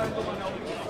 Ja.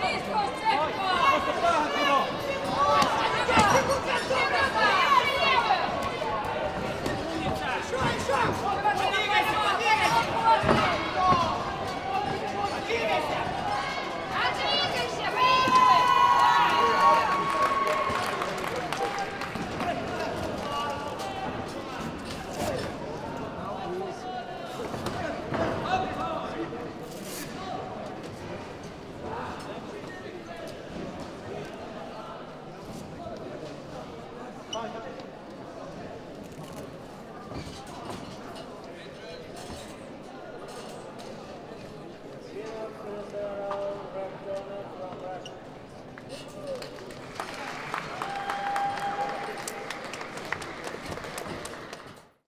Viiskoista sekkaa! parra, sekkaa!